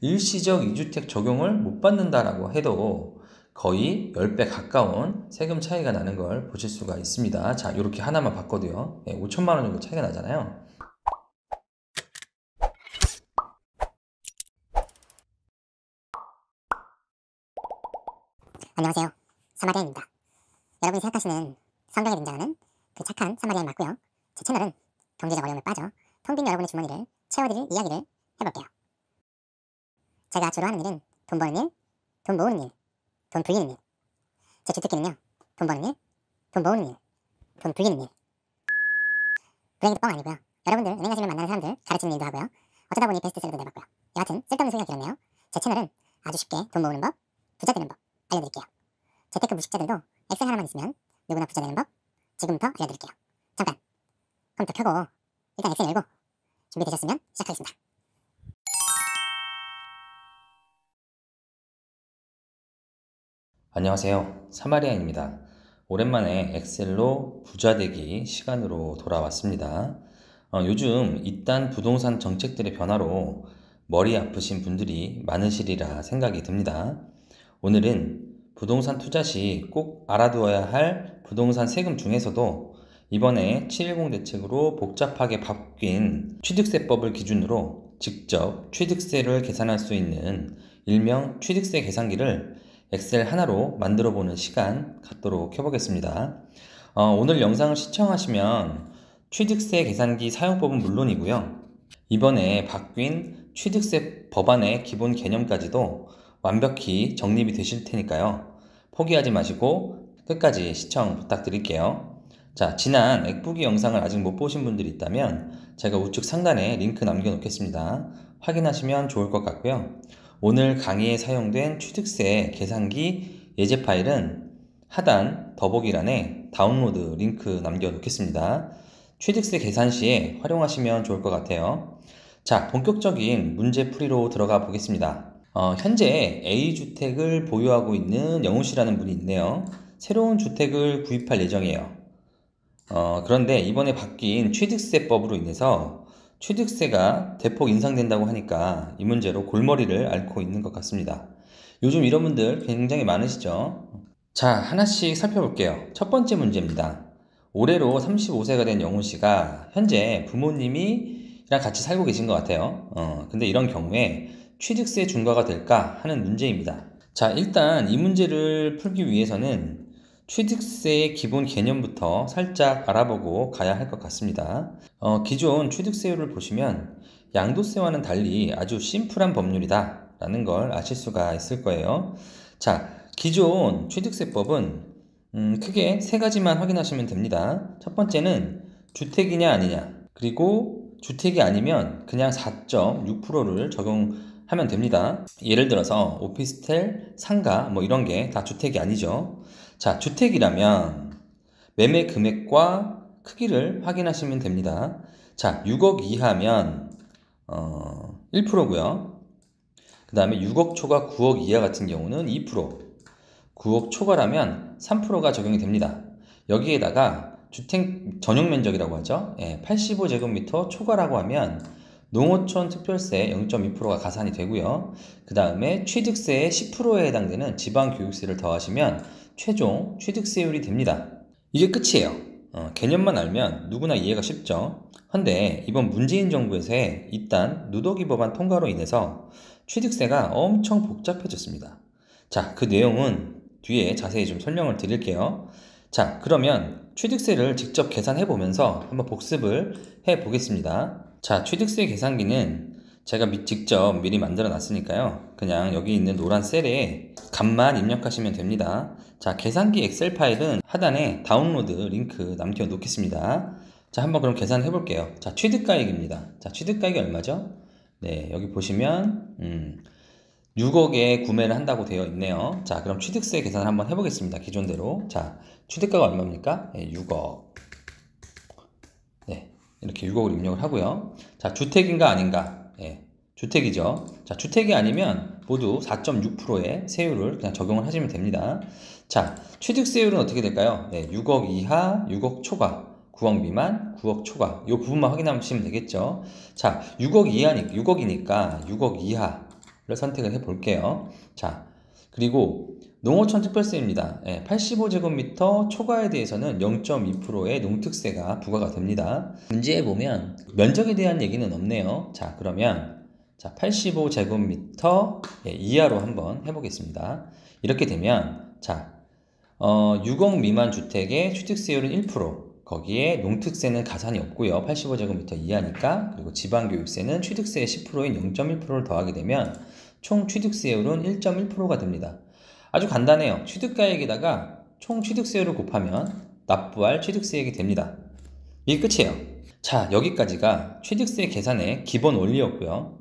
일시적 2주택 적용을 못 받는다라고 해도 거의 10배 가까운 세금 차이가 나는 걸 보실 수가 있습니다. 자, 이렇게 하나만 바꿔도요. 예, 5천만 원 정도 차이가 나잖아요. 안녕하세요. 사마리아입니다. 여러분이 생각하시는 성경에 등장하는 그 착한 사마리아인 맞고요. 제 채널은 경제적 어려움에 빠져 텅 빈 여러분의 주머니를 채워드릴 이야기를 해볼게요. 제가 주로 하는 일은 돈 버는 일, 돈 모으는 일, 돈 불리는 일. 제 주특기는요. 돈 버는 일, 돈 모으는 일, 돈 불리는 일. 불행히도 뻥 아니고요. 여러분들 은행 가시면 만나는 사람들 가르치는 일도 하고요. 어쩌다 보니 베스트셀러도 내봤고요. 여하튼 쓸데없는 소리가 길었네요. 제 채널은 아주 쉽게 돈 모으는 법, 부자 되는 법 알려드릴게요. 재테크 무식자들도 엑셀 하나만 있으면 누구나 부자 되는 법 지금부터 알려드릴게요. 잠깐 컴퓨터 켜고 일단 엑셀 열고 준비되셨으면 시작하겠습니다. 안녕하세요. 사마리아입니다. 오랜만에 엑셀로 부자되기 시간으로 돌아왔습니다. 어, 요즘 이딴 부동산 정책들의 변화로 머리 아프신 분들이 많으시리라 생각이 듭니다. 오늘은 부동산 투자 시 꼭 알아두어야 할 부동산 세금 중에서도 이번에 710 대책으로 복잡하게 바뀐 취득세법을 기준으로 직접 취득세를 계산할 수 있는 일명 취득세 계산기를 엑셀 하나로 만들어 보는 시간 갖도록 해보겠습니다. 어, 오늘 영상을 시청하시면 취득세 계산기 사용법은 물론이고요. 이번에 바뀐 취득세 법안의 기본 개념까지도 완벽히 정립이 되실 테니까요. 포기하지 마시고 끝까지 시청 부탁드릴게요. 자, 지난 액부기 영상을 아직 못 보신 분들이 있다면 제가 우측 상단에 링크 남겨놓겠습니다. 확인하시면 좋을 것 같고요. 오늘 강의에 사용된 취득세 계산기 예제 파일은 하단 더보기란에 다운로드 링크 남겨놓겠습니다. 취득세 계산 시에 활용하시면 좋을 것 같아요. 자, 본격적인 문제 풀이로 들어가 보겠습니다. 어, 현재 A주택을 보유하고 있는 영우 씨라는 분이 있네요. 새로운 주택을 구입할 예정이에요. 어, 그런데 이번에 바뀐 취득세법으로 인해서 취득세가 대폭 인상된다고 하니까 이 문제로 골머리를 앓고 있는 것 같습니다. 요즘 이런 분들 굉장히 많으시죠? 자, 하나씩 살펴볼게요. 첫 번째 문제입니다. 올해로 35세가 된 영훈 씨가 현재 부모님이랑 같이 살고 계신 것 같아요. 어, 근데 이런 경우에 취득세 중과가 될까 하는 문제입니다. 자, 일단 이 문제를 풀기 위해서는 취득세의 기본 개념부터 살짝 알아보고 가야 할 것 같습니다. 어, 기존 취득세율을 보시면 양도세와는 달리 아주 심플한 법률이다 라는 걸 아실 수가 있을 거예요. 자, 기존 취득세법은 음, 크게 세 가지만 확인하시면 됩니다. 첫 번째는 주택이냐 아니냐 그리고 주택이 아니면 그냥 4.6%를 적용하면 됩니다. 예를 들어서 오피스텔, 상가 뭐 이런 게 다 주택이 아니죠. 자, 주택이라면 매매 금액과 크기를 확인하시면 됩니다. 자, 6억 이하면 어, 1%고요. 그 다음에 6억 초과 9억 이하 같은 경우는 2%, 9억 초과라면 3%가 적용이 됩니다. 여기에다가 주택 전용 면적이라고 하죠. 예, 85제곱미터 초과라고 하면 농어촌 특별세 0.2%가 가산이 되고요. 그 다음에 취득세의 10%에 해당되는 지방교육세를 더하시면 최종 취득세율이 됩니다. 이게 끝이에요. 어, 개념만 알면 누구나 이해가 쉽죠. 근데 이번 문재인 정부에서의 이딴 누더기 법안 통과로 인해서 취득세가 엄청 복잡해졌습니다. 자, 그 내용은 뒤에 자세히 좀 설명을 드릴게요. 자, 그러면 취득세를 직접 계산해 보면서 한번 복습을 해 보겠습니다. 자, 취득세 계산기는 제가 직접 미리 만들어 놨으니까요. 그냥 여기 있는 노란 셀에 값만 입력하시면 됩니다. 자, 계산기 엑셀 파일은 하단에 다운로드 링크 남겨 놓겠습니다. 자, 한번 그럼 계산해 볼게요. 자, 취득가액입니다. 자, 취득가액이 얼마죠? 네, 여기 보시면 음, 6억에 구매를 한다고 되어 있네요. 자, 그럼 취득세 계산을 한번 해보겠습니다. 기존대로. 자, 취득가가 얼마입니까? 네, 6억. 네, 이렇게 6억을 입력을 하고요. 자, 주택인가 아닌가? 예, 주택이죠. 자, 주택이 아니면 모두 4.6%의 세율을 그냥 적용을 하시면 됩니다. 자, 취득세율은 어떻게 될까요? 네, 6억 이하, 6억 초과, 9억 미만, 9억 초과. 이 부분만 확인하시면 되겠죠. 자, 6억 이하니 6억이니까 6억 이하를 선택을 해 볼게요. 자, 그리고 농어촌 특별세입니다. 85제곱미터 초과에 대해서는 0.2%의 농특세가 부과가 됩니다. 문제에 보면 면적에 대한 얘기는 없네요. 자, 그러면 자, 85제곱미터 이하로 한번 해보겠습니다. 이렇게 되면 자, 어, 6억 미만 주택의 취득세율은 1%, 거기에 농특세는 가산이 없고요. 85제곱미터 이하니까 그리고 지방교육세는 취득세의 10%인 0.1%를 더하게 되면 총 취득세율은 1.1%가 됩니다. 아주 간단해요. 취득가액에다가 총 취득세율을 곱하면 납부할 취득세액이 됩니다. 이게 끝이에요. 자, 여기까지가 취득세 계산의 기본 원리였고요.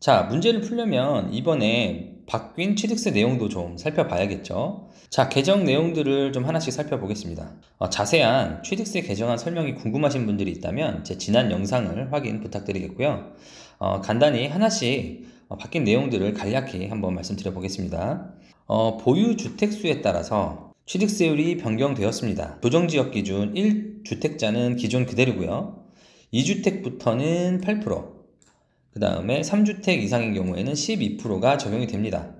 자, 문제를 풀려면 이번에 바뀐 취득세 내용도 좀 살펴봐야겠죠. 자, 개정 내용들을 좀 하나씩 살펴보겠습니다. 어, 자세한 취득세 개정안 설명이 궁금하신 분들이 있다면 제 지난 영상을 확인 부탁드리겠고요. 어, 간단히 하나씩 어, 바뀐 내용들을 간략히 한번 말씀드려 보겠습니다. 어, 보유 주택수에 따라서 취득세율이 변경되었습니다. 조정지역 기준 1주택자는 기존 그대로고요. 2주택부터는 8%, 그 다음에 3주택 이상인 경우에는 12%가 적용이 됩니다.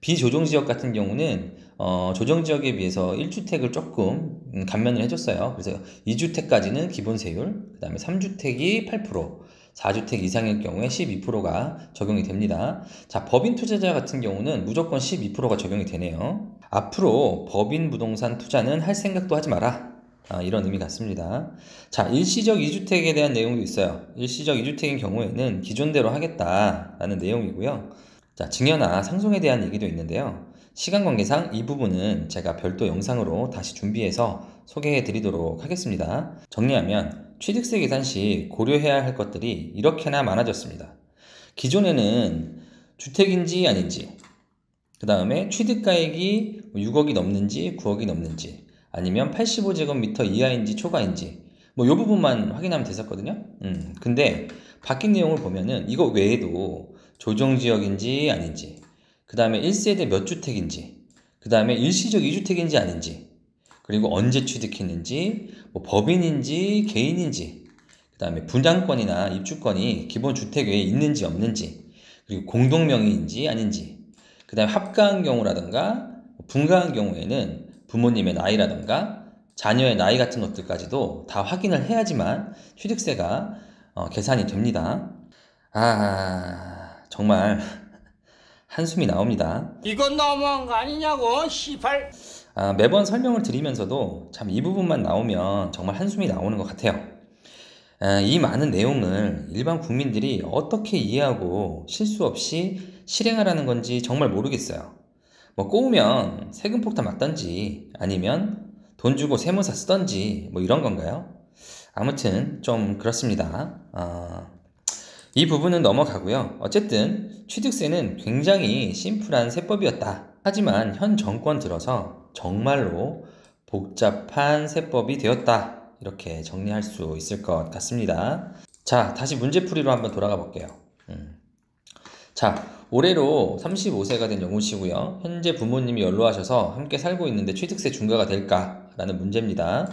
비조정지역 같은 경우는 어, 조정지역에 비해서 1주택을 조금 음, 감면을 해줬어요. 그래서 2주택까지는 기본세율, 그 다음에 3주택이 8%, 4주택 이상일 경우에 12%가 적용이 됩니다. 자, 법인 투자자 같은 경우는 무조건 12%가 적용이 되네요. 앞으로 법인 부동산 투자는 할 생각도 하지 마라. 아, 이런 의미 같습니다. 자, 일시적 2주택에 대한 내용도 있어요. 일시적 2주택인 경우에는 기존대로 하겠다라는 내용이고요. 자, 증여나 상속에 대한 얘기도 있는데요. 시간 관계상 이 부분은 제가 별도 영상으로 다시 준비해서 소개해 드리도록 하겠습니다. 정리하면 취득세 계산 시 고려해야 할 것들이 이렇게나 많아졌습니다. 기존에는 주택인지 아닌지, 그 다음에 취득가액이 6억이 넘는지 9억이 넘는지, 아니면 85제곱미터 이하인지 초과인지, 뭐 이 부분만 확인하면 됐었거든요. 음, 근데 바뀐 내용을 보면은 이거 외에도 조정지역인지 아닌지, 그 다음에 1세대 몇 주택인지, 그 다음에 일시적 2주택인지 아닌지, 그리고 언제 취득했는지, 뭐 법인인지 개인인지, 그 다음에 분양권이나 입주권이 기본 주택 외에 있는지 없는지, 그리고 공동명의인지 아닌지, 그 다음에 합가한 경우라든가 분가한 경우에는 부모님의 나이라든가 자녀의 나이 같은 것들까지도 다 확인을 해야지만 취득세가 어, 계산이 됩니다. 아, 정말 한숨이 나옵니다. 이건 너무한 거 아니냐고, 시발. 아, 매번 설명을 드리면서도 참 이 부분만 나오면 정말 한숨이 나오는 것 같아요. 아, 이 많은 내용을 일반 국민들이 어떻게 이해하고 실수 없이 실행하라는 건지 정말 모르겠어요. 뭐 꼬우면 세금 폭탄 맞던지 아니면 돈 주고 세무사 쓰던지 뭐 이런 건가요? 아무튼 좀 그렇습니다. 아, 이 부분은 넘어가고요. 어쨌든 취득세는 굉장히 심플한 세법이었다. 하지만 현 정권 들어서 정말로 복잡한 세법이 되었다. 이렇게 정리할 수 있을 것 같습니다. 자, 다시 문제풀이로 한번 돌아가 볼게요. 음. 자, 올해로 35세가 된 영훈 씨고요. 현재 부모님이 연로하셔서 함께 살고 있는데 취득세 중과가 될까? 라는 문제입니다.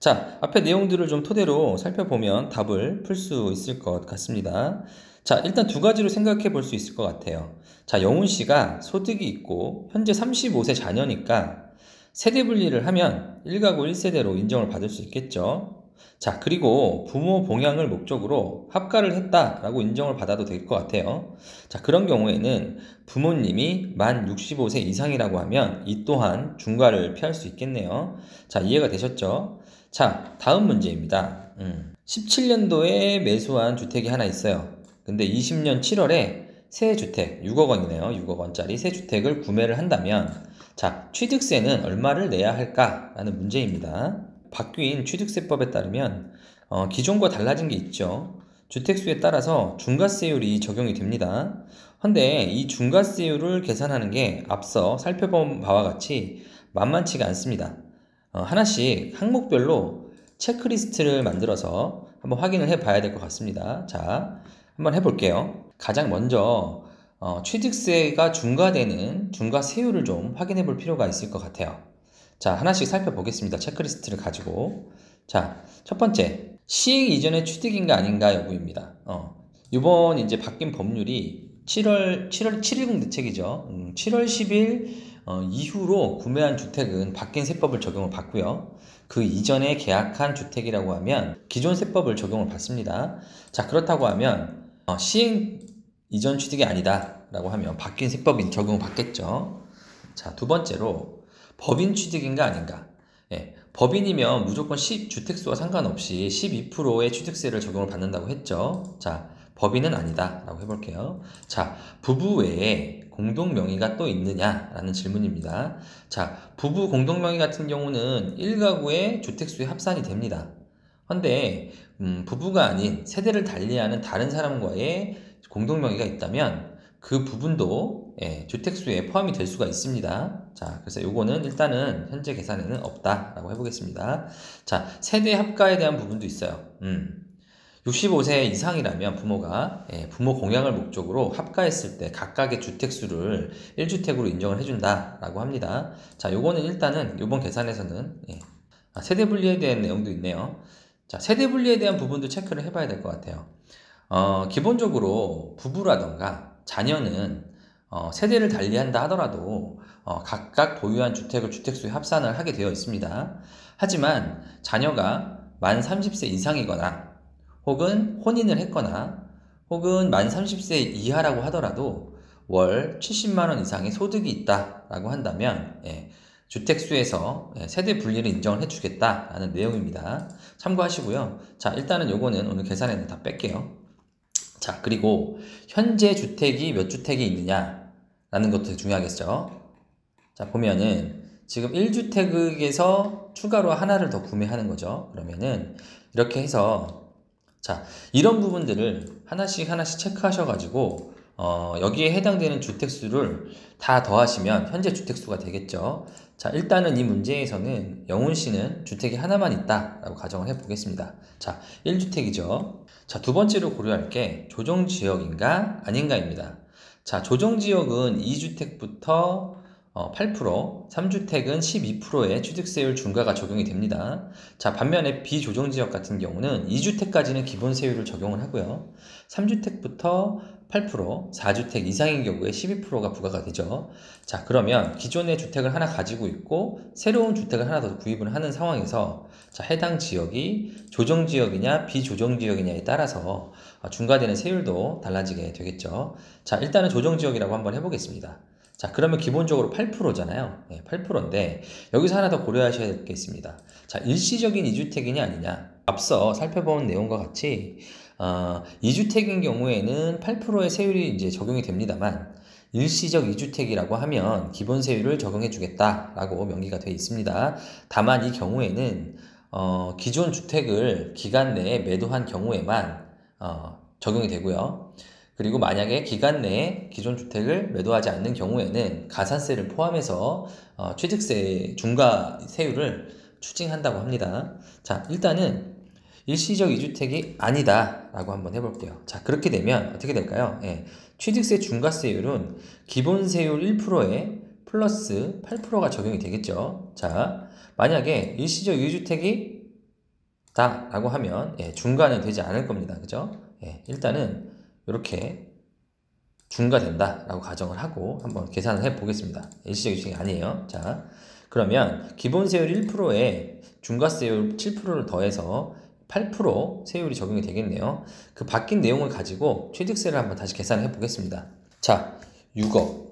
자, 앞에 내용들을 좀 토대로 살펴보면 답을 풀 수 있을 것 같습니다. 자, 일단 두 가지로 생각해 볼 수 있을 것 같아요. 자, 영훈 씨가 소득이 있고 현재 35세 자녀니까 세대 분리를 하면 1가구 1세대로 인정을 받을 수 있겠죠. 자, 그리고 부모 봉양을 목적으로 합가를 했다라고 인정을 받아도 될 것 같아요. 자, 그런 경우에는 부모님이 만 65세 이상이라고 하면 이 또한 중과를 피할 수 있겠네요. 자, 이해가 되셨죠? 자, 다음 문제입니다. 음, 17년도에 매수한 주택이 하나 있어요. 근데 20년 7월에 새 주택, 6억 원이네요. 6억 원짜리 새 주택을 구매를 한다면, 자, 취득세는 얼마를 내야 할까라는 문제입니다. 바뀐 취득세법에 따르면 어, 기존과 달라진 게 있죠. 주택수에 따라서 중과세율이 적용이 됩니다. 근데 이 중과세율을 계산하는 게 앞서 살펴본 바와 같이 만만치가 않습니다. 어, 하나씩 항목별로 체크리스트를 만들어서 한번 확인을 해 봐야 될 것 같습니다. 자, 한번 해볼게요. 가장 먼저 어, 취득세가 중과되는 중과세율을 좀 확인해 볼 필요가 있을 것 같아요. 자, 하나씩 살펴보겠습니다. 체크리스트를 가지고. 자, 첫 번째. 시행 이전의 취득인가 아닌가 여부입니다. 어, 이번 이제 바뀐 법률이 7월 7월 710 대책이죠. 음, 7월 10일 어, 이후로 구매한 주택은 바뀐 세법을 적용을 받고요. 그 이전에 계약한 주택이라고 하면 기존 세법을 적용을 받습니다. 자 그렇다고 하면 어, 시행 이전 취득이 아니다라고 하면 바뀐 세법이 적용을 받겠죠. 자 두 번째로 법인 취득인가 아닌가. 예, 법인이면 무조건 10, 주택수와 상관없이 12%의 취득세를 적용을 받는다고 했죠. 자, 법인은 아니다. 라고 해볼게요. 자, 부부 외에 공동 명의가 또 있느냐라는 질문입니다. 자, 부부 공동 명의 같은 경우는 1가구의 주택수의 합산이 됩니다. 근데 음, 부부가 아닌 세대를 달리하는 다른 사람과의 공동 명의가 있다면 그 부분도 예, 주택수에 포함이 될 수가 있습니다. 자, 그래서 요거는 일단은 현재 계산에는 없다라고 해보겠습니다. 자, 세대 합가에 대한 부분도 있어요. 음, 65세 이상이라면 부모가 예, 부모 공양을 목적으로 합가했을 때 각각의 주택수를 1주택으로 인정을 해준다라고 합니다. 자, 요거는 일단은 요번 계산에서는 예, 아, 세대 분리에 대한 내용도 있네요. 자, 세대 분리에 대한 부분도 체크를 해봐야 될 것 같아요. 어, 기본적으로 부부라던가 자녀는 어, 세대를 달리한다 하더라도 어, 각각 보유한 주택을 주택수에 합산을 하게 되어 있습니다. 하지만 자녀가 만 30세 이상이거나 혹은 혼인을 했거나 혹은 만 30세 이하라고 하더라도 월 70만 원 이상의 소득이 있다라고 한다면 예, 주택수에서 예, 세대 분리를 인정을 해주겠다라는 내용입니다. 참고하시고요. 자 일단은 요거는 오늘 계산에는 다 뺄게요. 자 그리고 현재 주택이 몇 주택이 있느냐라는 것도 중요하겠죠. 자 보면은 지금 1주택에서 추가로 하나를 더 구매하는 거죠. 그러면은 이렇게 해서 자, 이런 부분들을 하나씩 하나씩 체크하셔가지고, 어, 여기에 해당되는 주택수를 다 더하시면 현재 주택수가 되겠죠. 자, 일단은 이 문제에서는 영훈 씨는 주택이 하나만 있다라고 가정을 해보겠습니다. 자, 1주택이죠. 자, 두 번째로 고려할 게 조정 지역인가 아닌가입니다. 자, 조정 지역은 2주택부터 어, 8%, 3주택은 12%의 취득세율 중과가 적용이 됩니다. 자, 반면에 비조정 지역 같은 경우는 2주택까지는 기본 세율을 적용을 하고요. 3주택부터 8%, 4주택 이상인 경우에 12%가 부과가 되죠. 자, 그러면 기존의 주택을 하나 가지고 있고 새로운 주택을 하나 더 구입을 하는 상황에서 자, 해당 지역이 조정 지역이냐 비조정 지역이냐에 따라서 어, 중과되는 세율도 달라지게 되겠죠. 자, 일단은 조정 지역이라고 한번 해 보겠습니다. 자, 그러면 기본적으로 8%잖아요. 네, 8%인데 여기서 하나 더 고려하셔야 될 게 있습니다. 자, 일시적인 2주택이냐 아니냐. 앞서 살펴본 내용과 같이 어, 2주택인 경우에는 8%의 세율이 이제 적용이 됩니다만 일시적 2주택이라고 하면 기본 세율을 적용해 주겠다라고 명기가 되어 있습니다. 다만 이 경우에는 어, 기존 주택을 기간 내에 매도한 경우에만 어, 적용이 되고요. 그리고 만약에 기간 내에 기존 주택을 매도하지 않는 경우에는 가산세를 포함해서 어, 취득세 중과 세율을 추징한다고 합니다. 자, 일단은 일시적 2주택이 아니다라고 한번 해볼게요. 자, 그렇게 되면 어떻게 될까요? 예, 취득세 중과세율은 기본세율 1%에 플러스 8%가 적용이 되겠죠. 자, 만약에 일시적 2주택이 다라고 하면 예, 중과는 되지 않을 겁니다. 그죠? 예, 일단은 이렇게 중과된다라고 가정을 하고 한번 계산을 해 보겠습니다. 일시적 2주택이 아니에요. 자, 그러면 기본세율 1%에 중과세율 7%를 더해서 8% 세율이 적용이 되겠네요. 그 바뀐 내용을 가지고 취득세를 한번 다시 계산해 보겠습니다. 자, 6억.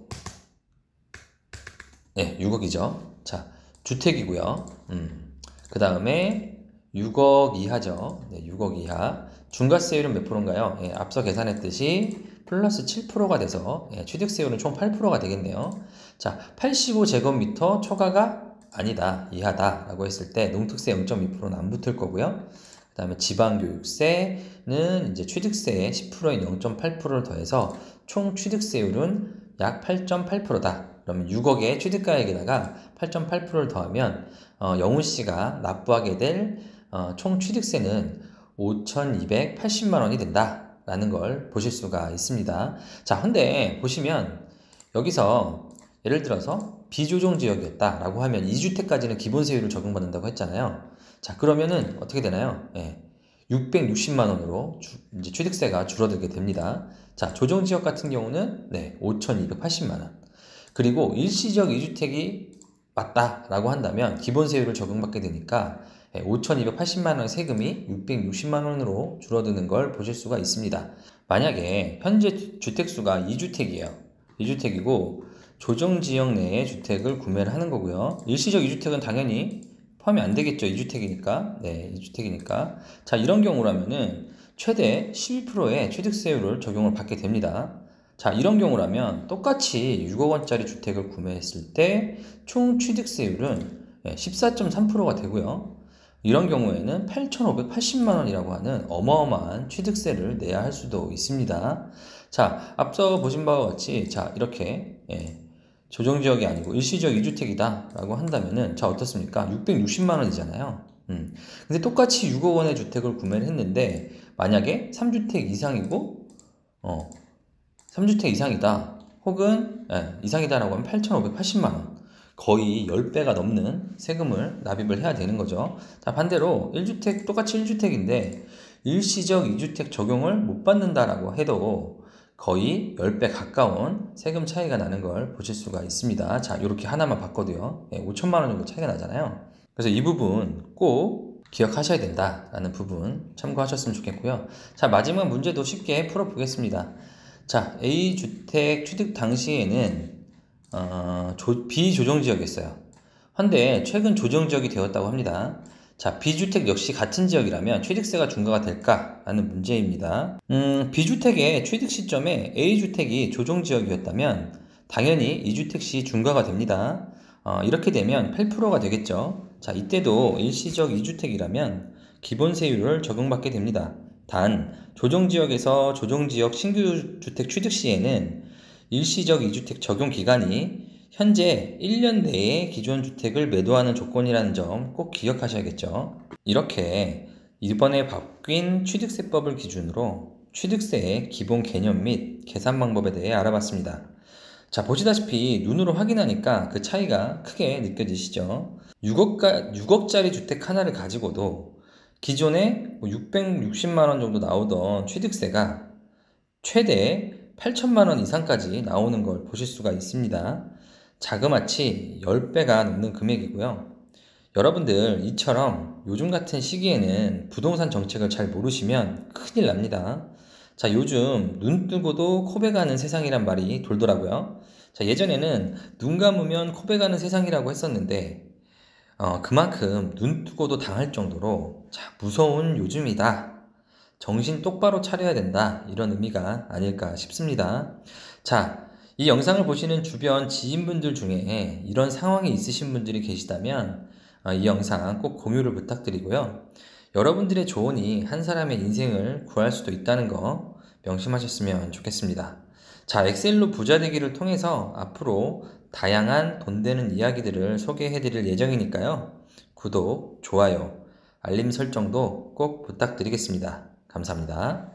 네, 6억이죠. 자, 주택이고요. 음. 그 다음에 6억 이하죠. 네, 6억 이하. 중과세율은 몇 프로인가요? 예, 앞서 계산했듯이 플러스 7%가 돼서 예, 취득세율은 총 8%가 되겠네요. 자, 85제곱미터 초과가 아니다, 이하다 라고 했을 때 농특세 0.2%는 안 붙을 거고요. 그 다음에 지방교육세는 이제 취득세의 10%인 0.8%를 더해서 총 취득세율은 약 8.8%다. 그러면 6억의 취득가액에다가 8.8%를 더하면 어, 영훈 씨가 납부하게 될 어, 총 취득세는 5,280만 원이 된다라는 걸 보실 수가 있습니다. 자, 근데 보시면 여기서 예를 들어서 비조정 지역이었다라고 하면 2주택까지는 기본 세율을 적용받는다고 했잖아요. 자, 그러면은 어떻게 되나요? 예. 660만 원으로 주- 이제 취득세가 줄어들게 됩니다. 자, 조정 지역 같은 경우는 네, 5,280만 원. 그리고 일시적 2주택이 맞다라고 한다면 기본 세율을 적용받게 되니까 5,280만 원 세금이 660만 원으로 줄어드는 걸 보실 수가 있습니다. 만약에 현재 주택수가 2주택이에요. 2주택이고 조정 지역 내에 주택을 구매를 하는 거고요. 일시적 2주택은 당연히 포함이 안 되겠죠. 2주택이니까. 네, 2주택이니까. 자, 이런 경우라면은 최대 12%의 취득세율을 적용을 받게 됩니다. 자, 이런 경우라면 똑같이 6억 원짜리 주택을 구매했을 때 총 취득세율은 14.3%가 되고요. 이런 경우에는 8,580만 원이라고 하는 어마어마한 취득세를 내야 할 수도 있습니다. 자, 앞서 보신 바와 같이 자, 이렇게 예, 조정 지역이 아니고 일시적 2주택이다라고 한다면은 자, 어떻습니까? 660만 원이잖아요. 음. 근데 똑같이 6억 원의 주택을 구매를 했는데 만약에 3주택 이상이고 어, 3주택 이상이다. 혹은 예, 이상이다라고 하면 8,580만 원. 거의 10배가 넘는 세금을 납입을 해야 되는 거죠. 자, 반대로 1주택 똑같이 1주택인데 일시적 2주택 적용을 못 받는다라고 해도 거의 10배 가까운 세금 차이가 나는 걸 보실 수가 있습니다. 자, 이렇게 하나만 바꿔도요. 예, 5천만 원 정도 차이가 나잖아요. 그래서 이 부분 꼭 기억하셔야 된다라는 부분 참고하셨으면 좋겠고요. 자, 마지막 문제도 쉽게 풀어보겠습니다. 자, A주택 취득 당시에는 어, 조- 비조정 지역이었어요. 한데 최근 조정 지역이 되었다고 합니다. 자, B주택 역시 같은 지역이라면 취득세가 중과가 될까라는 문제입니다. 음, B주택의 취득 시점에 A주택이 조정 지역이었다면 당연히 이주택 시 중과가 됩니다. 어, 이렇게 되면 8%가 되겠죠. 자, 이때도 일시적 2주택이라면 기본세율을 적용받게 됩니다. 단, 조정지역에서 조정지역 신규 주택 취득 시에는 일시적 2주택 적용 기간이 현재 1년 내에 기존 주택을 매도하는 조건이라는 점 꼭 기억하셔야겠죠. 이렇게 이번에 바뀐 취득세법을 기준으로 취득세의 기본 개념 및 계산 방법에 대해 알아봤습니다. 자, 보시다시피 눈으로 확인하니까 그 차이가 크게 느껴지시죠? 6억가, 6억짜리 주택 하나를 가지고도 기존에 660만 원 정도 나오던 취득세가 최대 8천만 원 이상까지 나오는 걸 보실 수가 있습니다. 자그마치 10배가 넘는 금액이고요. 여러분들 이처럼 요즘 같은 시기에는 부동산 정책을 잘 모르시면 큰일 납니다. 자, 요즘 눈 뜨고도 코베 가는 세상이란 말이 돌더라고요. 자, 예전에는 눈 감으면 코베 가는 세상이라고 했었는데, 어, 그만큼 눈 뜨고도 당할 정도로 자, 무서운 요즘이다. 정신 똑바로 차려야 된다. 이런 의미가 아닐까 싶습니다. 자, 이 영상을 보시는 주변 지인분들 중에 이런 상황이 있으신 분들이 계시다면 어, 이 영상 꼭 공유를 부탁드리고요. 여러분들의 조언이 한 사람의 인생을 구할 수도 있다는 거 명심하셨으면 좋겠습니다. 자, 엑셀로 부자 되기를 통해서 앞으로 다양한 돈 되는 이야기들을 소개해 드릴 예정이니까요. 구독, 좋아요, 알림 설정도 꼭 부탁드리겠습니다. 감사합니다.